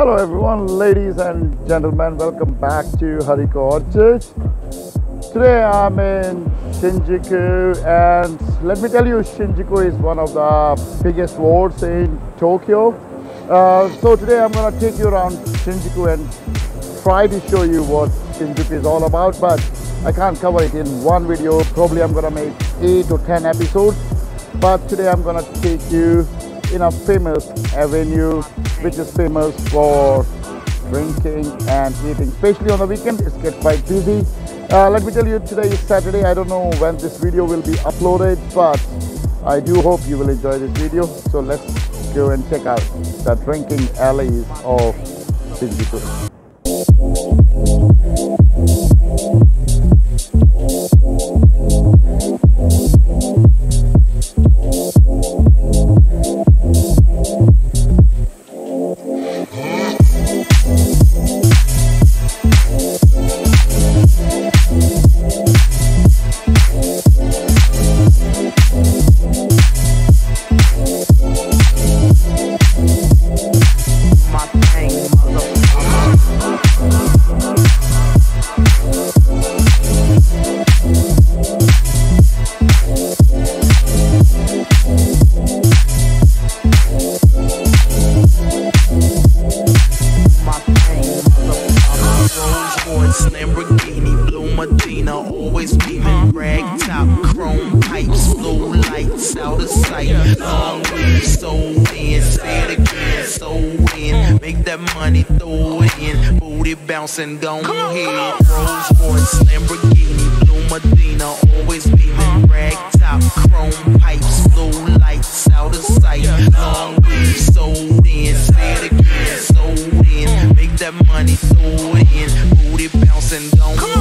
Hello everyone, ladies and gentlemen, welcome back to Hariko Orchard. Today I'm in Shinjuku and let me tell you Shinjuku is one of the biggest wards in Tokyo. Uh, so today I'm gonna take you around Shinjuku and try to show you what Shinjuku is all about but I can't cover it in one video. Probably I'm gonna make 8 or 10 episodes but today I'm gonna take you in a famous avenue which is famous for drinking and eating especially on the weekend it gets quite busy uh, let me tell you, today is Saturday. I don't know when this video will be uploaded, but I do hope you will enjoy this video. So let's go and check out the drinking alleys of Shinjuku. And go ahead. Rolls Royce, Lamborghini, Blue Medina, always beaming. Rag top, chrome pipes, blue lights, out of sight. Long weed, sold in, say it again, sold in. Make that money, throw it in. Booty bouncing, go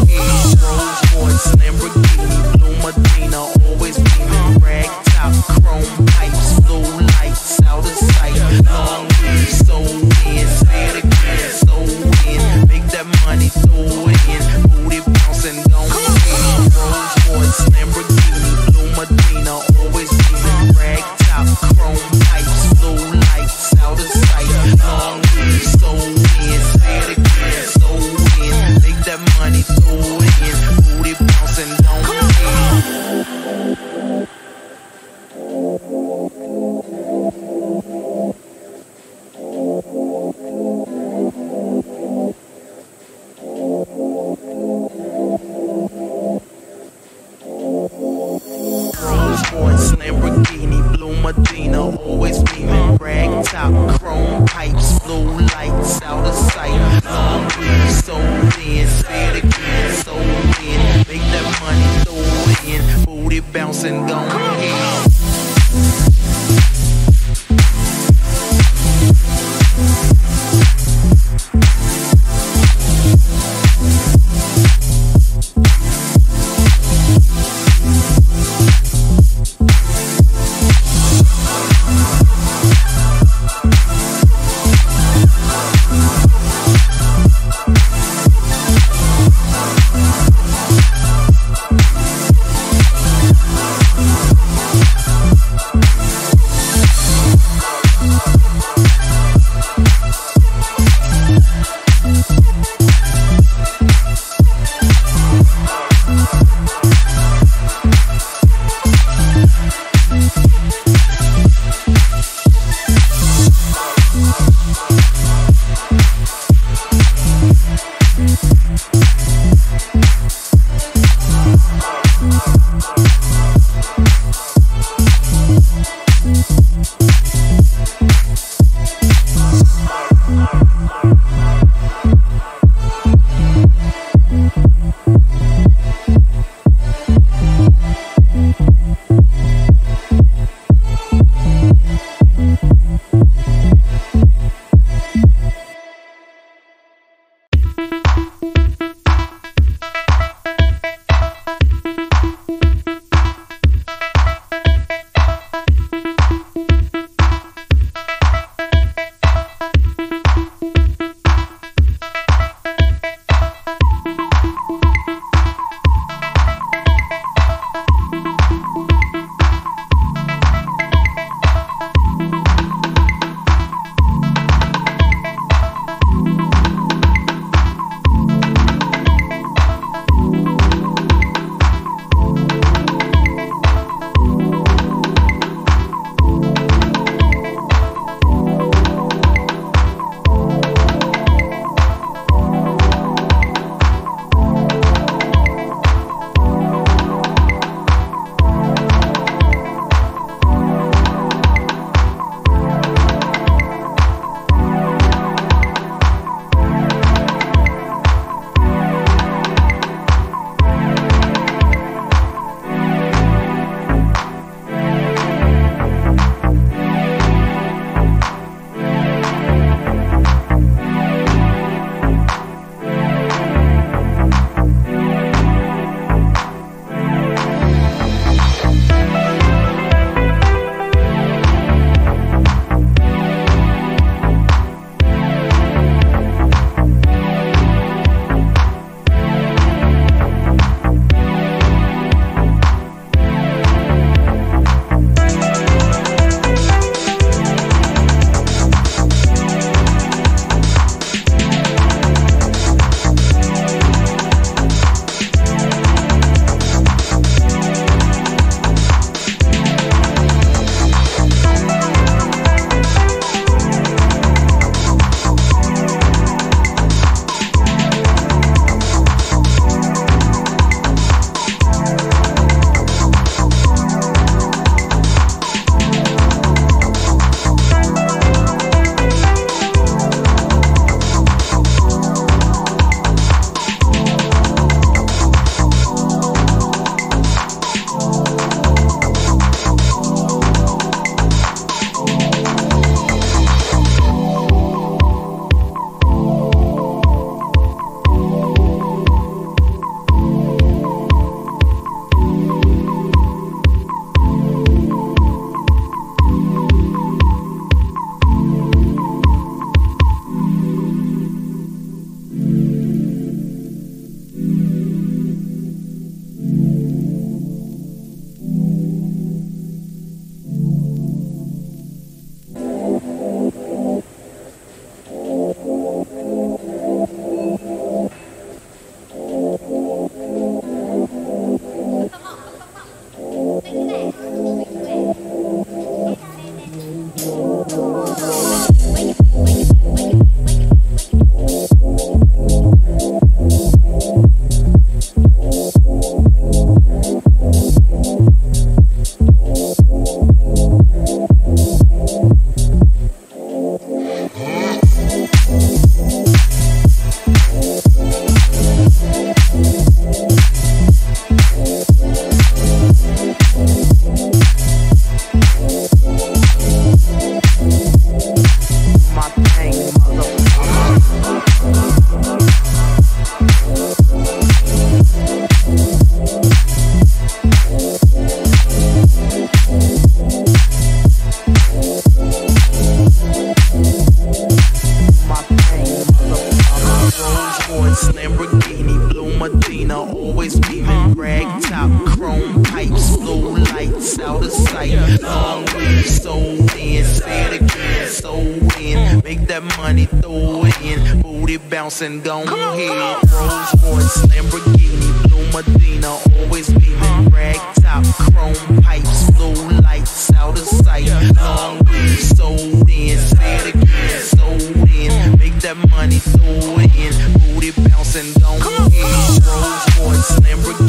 and go ahead. Rolls Royce, Lamborghini, Blue Medina, always beaming. Rag top, chrome pipes, blue lights, out of sight. Long weed, sold in, say it again, sold in. Make that money, throw it in. Booty bouncing, go ahead. Rolls Royce, Lamborghini,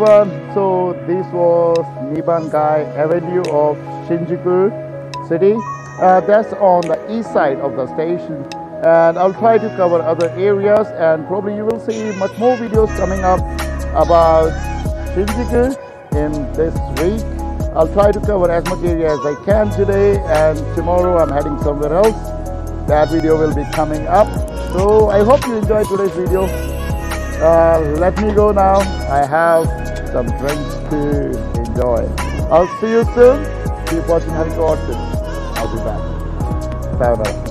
Everyone. So this was Nibangai Avenue of Shinjuku City. Uh, that's on the east side of the station. And I'll try to cover other areas and probably you will see much more videos coming up about Shinjuku in this week. I'll try to cover as much area as I can today and tomorrow I'm heading somewhere else. That video will be coming up. So I hope you enjoyed today's video. Uh, let me go now. I have some drinks to enjoy. I'll see you soon. Keep watching Hariko Orchid. I'll be back. Sayonara.